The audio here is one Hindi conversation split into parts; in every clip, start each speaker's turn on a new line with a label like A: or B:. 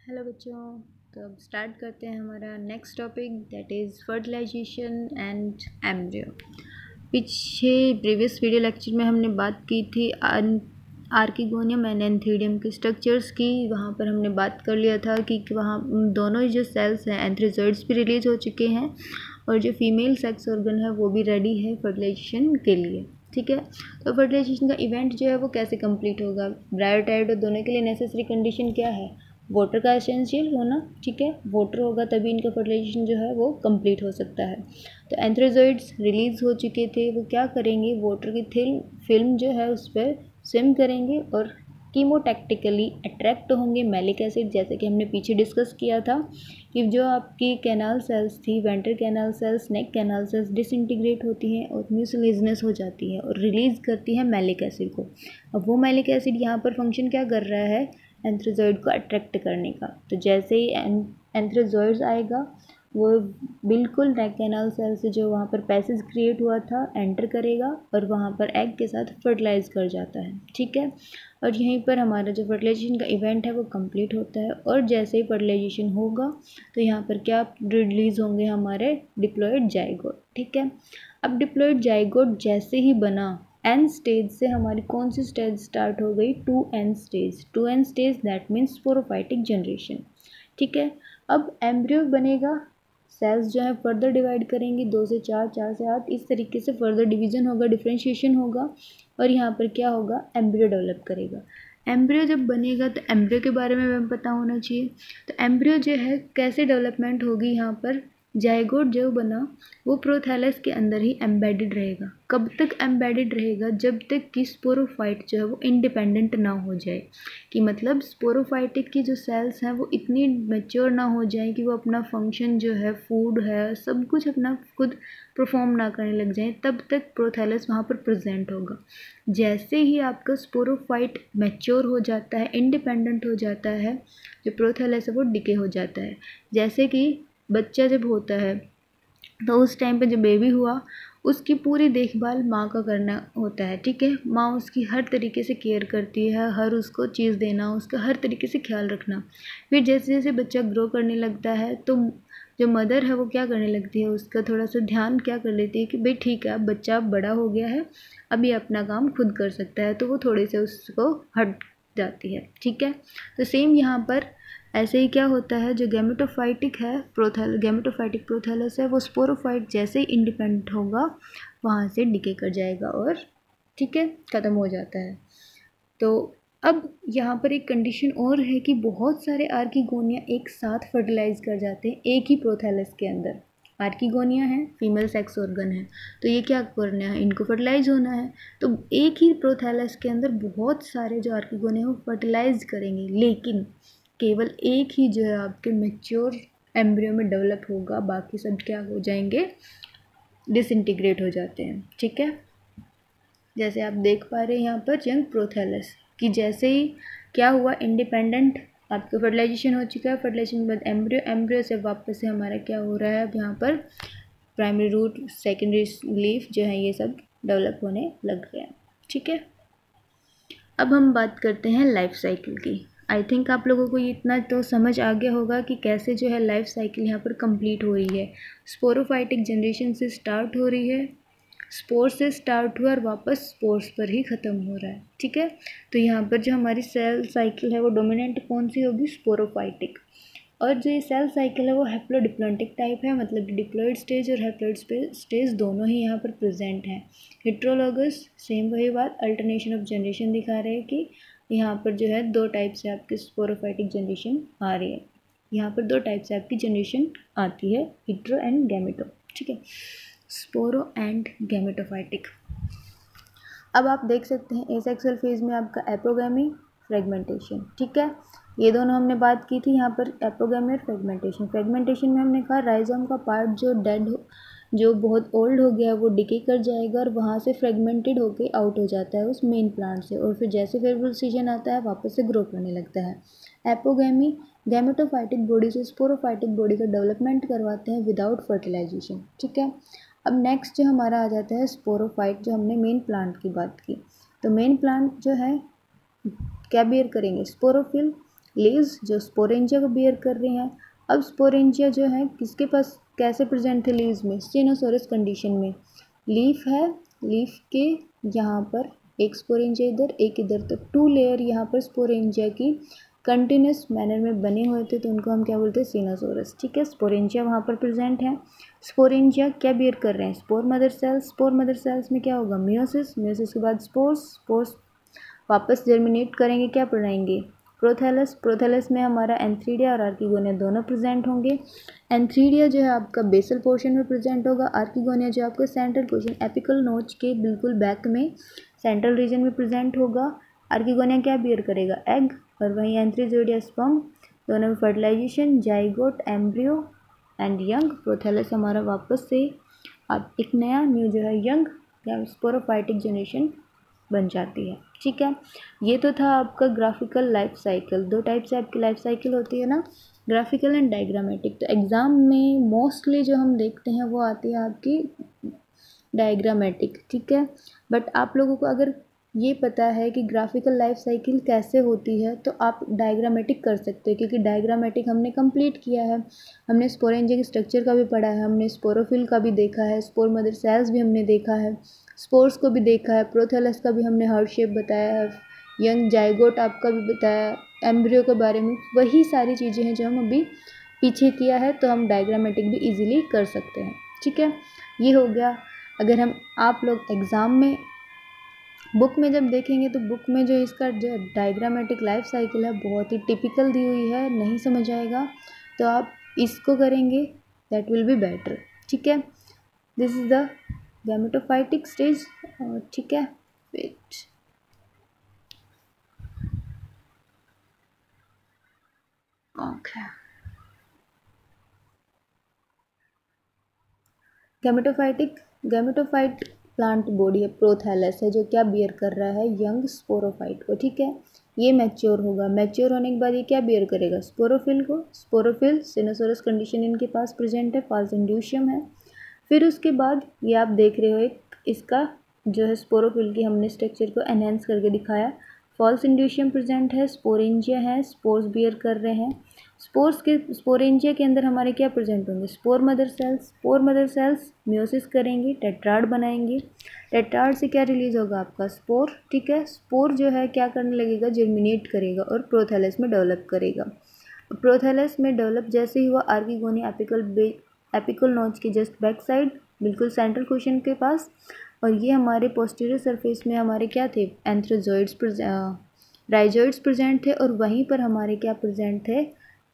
A: हेलो बच्चों तो अब स्टार्ट करते हैं हमारा next topic that is fertilization and embryo पीछे प्रीवियस वीडियो लेक्चर में हमने बात की थी आर्किगोनियम एंड एंथीडियम के स्ट्रक्चर्स की। वहाँ पर हमने बात कर लिया था कि वहाँ दोनों जो सेल्स हैं एंथ्रोजोइड्स भी रिलीज़ हो चुके हैं और जो फीमेल सेक्स ऑर्गन है, वो भी रेडी है फर्टिलाइजेशन के लिए। ठीक है? तो फर्टिलाइजेशन का इवेंट जो है, वो कैसे कंप्लीट होगा? ब्रायोटाइड और दोनों के लिए नेसेसरी कंडीशन क्या है? वाटर का एसेंशियल होना, ठीक है? वाटर होगा तभी इनका फर्टिलाइजेशन जो है वो कंप्लीट हो सकता है। तो एंथ्रोजोइड्स रिलीज़ हो चुके थे, वो क्या करेंगे? वाटर की थिल फ़िल्म जो है उस पर स्विम करेंगे और कीमोटैक्टिकली अट्रैक्ट होंगे मेलिक एसिड जैसे कि हमने पीछे डिस्कस किया था कि जो आपकी कैनाल सेल्स थी venter canal cells neck canal cells disintegrate होती हैं और म्यूसिलेजनेस हो जाती है और रिलीज़ करती है मेलिक एसिड को। अब वो मेलिक एसिड यहाँ पर फ़ंक्शन क्या कर रहा है? एंथ्रोजॉइड को अट्रैक्ट करने का। तो जैसे ही एंथ्रोजॉइड्स आएगा, वो बिल्कुल नेक सेल से जो वहाँ पर पैसेज क्रिएट हुआ था एंटर करेगा और वहाँ पर एग के साथ फर्टिलाइज कर जाता है। ठीक है? और यहीं पर हमारा जो फर्टिलाइजेशन का इवेंट है, वो कंप्लीट होता है। और जैसे ही फर्टिलाइजेशन होगा तो यहाँ पर क्या रिलीज़ होंगे हमारे? डिप्लॉयड जाइगोड ठीक है? अब डिप्लॉयड जाइगोड जैसे ही बना एन स्टेज से हमारी कौन सी स्टेज स्टार्ट हो गई? Two n stage two n stage that means sporophytic generation ठीक है? अब एम्ब्रियो बनेगा। सेल्स जो है फर्दर डिवाइड करेंगे। दो से चार चार से आठ। इस तरीके से फर्दर डिवीज़न होगा डिफ्रेंशिएशन होगा। और यहाँ पर क्या होगा? एम्ब्रियो डेवलप करेगा। एम्ब्रियो जब बनेगा तो एम्ब्रियो के बारे में हमें पता होना चाहिए। तो एम्ब्रियो जो है, कैसे डेवलपमेंट होगी यहाँ पर? जायगोट जो बना, वो प्रोथैलस के अंदर ही एम्बेडेड रहेगा। कब तक एम्बेडेड रहेगा? जब तक कि स्पोरोफाइट जो है वो इंडिपेंडेंट ना हो जाए। कि मतलब स्पोरोफाइटिक की जो सेल्स हैं, वो इतनी मेच्योर ना हो जाए कि वो अपना फ़ंक्शन जो है, फ़ूड है, सब कुछ अपना खुद परफॉर्म ना करने लग जाए, तब तक प्रोथैलस वहाँ पर प्रेजेंट होगा। जैसे ही आपका स्पोरोफाइट मेच्योर हो जाता है, इंडिपेंडेंट हो जाता है, जो प्रोथैलस है वो डिके हो जाता है। जैसे कि बच्चा जब होता है तो उस टाइम पे जब बेबी हुआ, उसकी पूरी देखभाल माँ का करना होता है, ठीक है? माँ उसकी हर तरीके से केयर करती है, हर उसको चीज़ देना, उसका हर तरीके से ख्याल रखना। फिर जैसे जैसे बच्चा ग्रो करने लगता है तो जो मदर है वो क्या करने लगती है? उसका थोड़ा सा ध्यान क्या कर लेती है कि, भाई ठीक है, अब बच्चा बड़ा हो गया है, अभी अपना काम खुद कर सकता है। तो वो थोड़े से उसको हट जाती है, ठीक है? तो सेम यहाँ पर ऐसे ही क्या होता है, जो गेमेटोफाइटिक है प्रोथैल गेमेटोफाइटिक प्रोथैलस है, वो स्पोरोफाइट जैसे ही इंडिपेंडेंट होगा, वहाँ से डिके कर जाएगा और ठीक है, ख़त्म हो जाता है। तो अब यहाँ पर एक कंडीशन और है कि बहुत सारे आर्कीगोनिया एक साथ फर्टिलाइज कर जाते हैं, एक ही प्रोथैलस के अंदर। आर्कीगोनिया है फीमेल सेक्स ऑर्गन है। तो ये क्या करना है, इनको फर्टिलाइज होना है। तो एक ही प्रोथैलस के अंदर बहुत सारे जो आर्कीगोनिया वो फर्टिलाइज करेंगे, लेकिन केवल एक ही जो है आपके मेच्योर एम्ब्रियो में डेवलप होगा, बाकी सब क्या हो जाएँगे? डिसइंटीग्रेट हो जाते हैं, ठीक है? जैसे आप देख पा रहे हैं यहाँ पर यंग प्रोथेलस कि जैसे ही क्या हुआ इंडिपेंडेंट आपका फर्टिलाइजेशन हो चुका है फर्टिलाइजेशन के बाद एम्ब्रियो एम्ब्रियो से वापस से हमारा क्या हो रहा है, अब यहाँ पर प्राइमरी रूट सेकेंडरी लीफ जो है, ये सब डेवलप होने लग हैं ठीक है? अब हम बात करते हैं लाइफ साइकिल की। आई थिंक आप लोगों को इतना तो समझ आ गया होगा कि कैसे जो है लाइफ साइकिल यहाँ पर कंप्लीट हो रही है। स्पोरोफाइटिक जनरेशन से स्टार्ट हो रही है। स्पोर्स से स्टार्ट हुआ और वापस स्पोर्स पर ही ख़त्म हो रहा है, ठीक है? तो यहाँ पर जो हमारी सेल साइकिल है वो डोमिनेंट कौन सी होगी? स्पोरोफाइटिक और जो ये सेल साइकिल है वो हैप्लोडिप्लोंटिक टाइप है मतलब डिप्लॉयड स्टेज और हैप्लॉइड स्टेज दोनों ही यहाँ पर प्रेजेंट हैं। हिट्रोलॉगस सेम वही बात अल्टरनेशन ऑफ़ जनरेशन दिखा रहे हैं कि यहाँ पर जो है दो टाइप से आपकी स्पोरोफाइटिक जनरेशन आ रही है। यहाँ पर दो टाइप से आपकी जनरेशन आती है हिट्रो एंड गैमेटो ठीक है? स्पोरो एंड गैमेटोफाइटिक अब आप देख सकते हैं एसेक्सुअल फ़ेज़ में आपका एपोगैमी फ्रेगमेंटेशन ठीक है? ये दोनों हमने बात की थी, यहाँ पर एपोगैमी और फ्रेगमेंटेशन फ्रेगमेंटेशन में हमने कहा राइजोम का पार्ट जो डेड जो बहुत ओल्ड हो गया है, वो डिके कर जाएगा और वहाँ से फ्रेगमेंटेड होके आउट हो जाता है उस मेन प्लांट से। और फिर जैसे फेरबल सीज़न आता है, वापस से ग्रो करने लगता है। एपोगैमी गैमेटोफाइटिक बॉडी से स्पोरोफाइटिक बॉडी का डेवलपमेंट करवाते हैं विदाउट फर्टिलाइजेशन ठीक है? अब नेक्स्ट जो हमारा आ जाता है स्पोरोफाइट जो हमने मेन प्लांट की बात की। तो मेन प्लांट जो है, क्या बियर करेंगे? स्पोरोफिल लीव्स जो स्पोरेंजिया को बियर कर रही हैं अब स्पोरेंजिया जो है, किसके पास, कैसे प्रेजेंट थे लीव्स में? स्टेनोसोरस कंडीशन में। लीफ है लीफ के यहाँ पर एक स्पोरेंजिया इधर, एक इधर। तो टू लेयर यहाँ पर स्पोरेंजिया की कंटिन्यूस मैनर में बने हुए थे तो उनको हम क्या बोलते हैं? सीनासोरस ठीक है स्पोरेंजिया वहाँ पर प्रेजेंट है। स्पोरेंजिया क्या बियर कर रहे हैं? Spore mother cells spore mother cells में क्या होगा? मियोसिस मियोसिस के बाद स्पोर्स स्पोर्स वापस जर्मिनेट करेंगे, क्या पढ़ाएँगे प्रोथेलस प्रोथेलस में हमारा एंथ्रीडिया और आर्किगोनिया दोनों प्रेजेंट होंगे। एंथ्रीडिया जो है आपका बेसल पोर्शन में प्रेजेंट होगा, आर्किगोनिया जो आपका सेंट्रल पोर्शन, एपिकल नोच के बिल्कुल बैक में सेंट्रल रीजन में प्रेजेंट होगा। आर्किगोनिया क्या बियर करेगा? एग और वहीं एंथ्रीजोडिया स्पम दोनों में fertilization, zygote, embryo and young, prothallus हमारा वापस से, अब एक नया, न्यू जो है यंग, या स्पोरोफाइटिक जनरेशन बन जाती है, ठीक है? ये तो था आपका ग्राफिकल लाइफ साइकिल दो टाइप से आपकी लाइफ साइकिल होती है ना? ग्राफिकल एंड डायग्रामेटिक तो एग्ज़ाम में मोस्टली जो हम देखते हैं वो आती है आपकी डायग्रामेटिक ठीक है? बट आप लोगों को अगर ये पता है कि ग्राफिकल लाइफ साइकिल कैसे होती है तो आप डायग्रामेटिक कर सकते हो, क्योंकि डायग्रामेटिक हमने कंप्लीट किया है। हमने स्पोरेंजिया के स्ट्रक्चर का भी पढ़ा है, हमने स्पोरोफिल का भी देखा है स्पोर मदर सेल्स भी हमने देखा है। स्पोर्स को भी देखा है, प्रोथेलस का भी हमने हार्ट शेप बताया है, यंग जाइगोट आपका भी बताया, एम्ब्रियो के बारे में, वही सारी चीज़ें हैं जो हम अभी पीछे किया है तो हम डायग्रामेटिक भी ईजिली कर सकते हैं, ठीक है? ये हो गया, अगर हम, आप लोग एग्ज़ाम में बुक में जब देखेंगे तो बुक में जो इसका जो डायग्रामेटिक लाइफ साइकिल है, बहुत ही टिपिकल दी हुई है, नहीं समझ आएगा तो आप इसको करेंगे दैट विल बी बेटर ठीक है? This is the gametophytic stage ठीक है wait gametophytic gametophyte plant body है प्रोथैलस है, जो क्या बियर कर रहा है यंग स्पोरोफाइट को, ठीक है? ये मैच्योर होगा। मैच्योर होने के बाद ये क्या बियर करेगा? स्पोरोफिल को। स्पोरोफिल सिनोसोरस कंडीशन इनके पास प्रेजेंट है फाल्स इंड्यूशियम है। फिर उसके बाद ये आप देख रहे हो एक इसका जो है स्पोरोफिल की हमने स्ट्रक्चर को एनहेंस करके दिखाया। फॉल्स इंड्यूशियम प्रेजेंट है स्पोरेंजिया है स्पोर्स बियर कर रहे हैं। स्पोर्स के स्पोरेंजिया के अंदर हमारे क्या प्रेजेंट होंगे? Spore mother cells spore mother cells meiosis करेंगे टेट्राड बनाएँगे। टेट्राड से क्या रिलीज़ होगा आपका? स्पोर ठीक है? स्पोर जो है क्या करने लगेगा? जर्मिनेट करेगा और प्रोथेलस में डेवलप करेगा। प्रोथेलस में डेवलप जैसे ही हुआ आर्किगोनी एपिकल एपिकल नोच के जस्ट बैक साइड, बिल्कुल सेंट्रल क्वेश्चन के पास। और ये हमारे पोस्टीरियर सरफेस में हमारे क्या थे? एंथ्रोजॉइड्स राइजॉइड्स प्रेजेंट थे और वहीं पर हमारे क्या प्रेजेंट थे?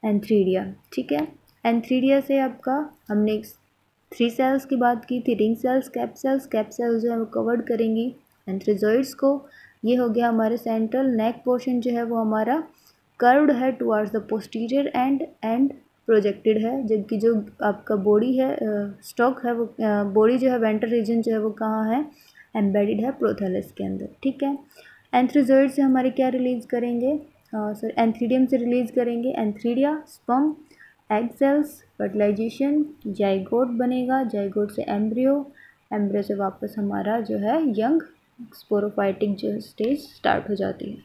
A: एंथ्रीडिया ठीक है? एंथ्रीडिया से आपका हमने थ्री सेल्स की बात की थी ring cells cap cells cap cells जो है वो कवर्ड करेंगी एंथ्रीजॉइड्स को। ये हो गया हमारे सेंट्रल नेक पोर्शन जो है वो हमारा कर्व्ड है towards the posterior end and projected है जबकि जो आपका बॉडी है स्टॉक है वो बॉडी जो है वेंटर रीजन जो है वो कहाँ है? एम्बेडेड है प्रोथेलस के अंदर, ठीक है? एंथ्रीजॉइड से हमारे क्या रिलीज़ करेंगे? सर, एंथ्रीडियम से रिलीज़ करेंगे, antheridia sperm egg cells, fertilization, zygote बनेगा, जाइगोट से एम्ब्रियो एम्ब्रियो से वापस हमारा जो है यंग स्पोरोफाइटिक जो स्टेज स्टार्ट हो जाती है,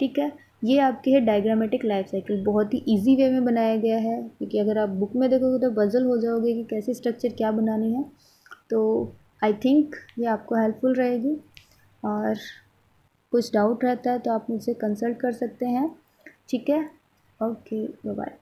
A: ठीक है? ये आपकी है डायग्रामेटिक लाइफ साइकिल बहुत ही इजी वे में बनाया गया है, क्योंकि अगर आप बुक में देखोगे तो बजल हो जाओगे कि कैसे स्ट्रक्चर क्या बनानी है। तो आई थिंक ये आपको हेल्पफुल रहेगी और कुछ डाउट रहता है तो आप मुझसे कंसल्ट कर सकते हैं। ठीक है? Okay bye